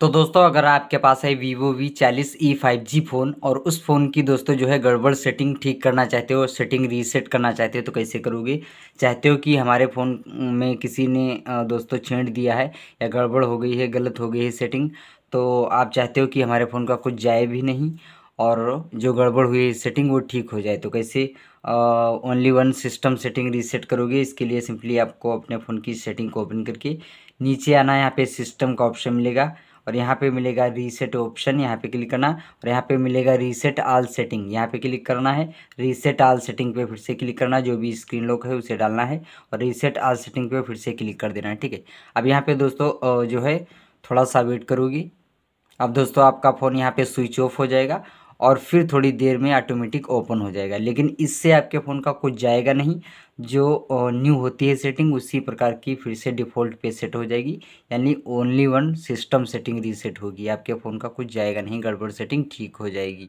तो दोस्तों, अगर आपके पास है वीवो वी चालीस ई फाइव जी फ़ोन और उस फ़ोन की दोस्तों जो है गड़बड़ सेटिंग ठीक करना चाहते हो सेटिंग रीसेट करना चाहते हो तो कैसे करोगे? चाहते हो कि हमारे फ़ोन में किसी ने दोस्तों छेड़ दिया है या गड़बड़ हो गई है, गलत हो गई है सेटिंग तो आप चाहते हो कि हमारे फ़ोन का कुछ जाए भी नहीं और जो गड़बड़ हुई सेटिंग वो ठीक हो जाए तो कैसे only one system setting reset करोगे? इसके लिए सिंपली आपको अपने फ़ोन की सेटिंग को ओपन करके नीचे आना यहाँ पे सिस्टम का ऑप्शन मिलेगा। और यहाँ पे मिलेगा रीसेट ऑप्शन यहाँ पे क्लिक करना और यहाँ पे मिलेगा रीसेट आल सेटिंग यहाँ पे क्लिक करना है। रीसेट आल सेटिंग पे फिर से क्लिक करना, जो भी स्क्रीन लॉक है उसे डालना है और रीसेट आल सेटिंग पे फिर से क्लिक कर देना है, ठीक है? अब यहाँ पे दोस्तों जो है, थोड़ा सा वेट करोगी। अब दोस्तों, आपका फ़ोन यहाँ पे स्विच ऑफ़ हो जाएगा और फिर थोड़ी देर में ऑटोमेटिक ओपन हो जाएगा। लेकिन इससे आपके फ़ोन का कुछ जाएगा नहीं। जो न्यू होती है सेटिंग उसी प्रकार की फिर से डिफ़ॉल्ट पे सेट हो जाएगी। यानी only one system setting reset होगी। आपके फ़ोन का कुछ जाएगा नहीं, गड़बड़ सेटिंग ठीक हो जाएगी।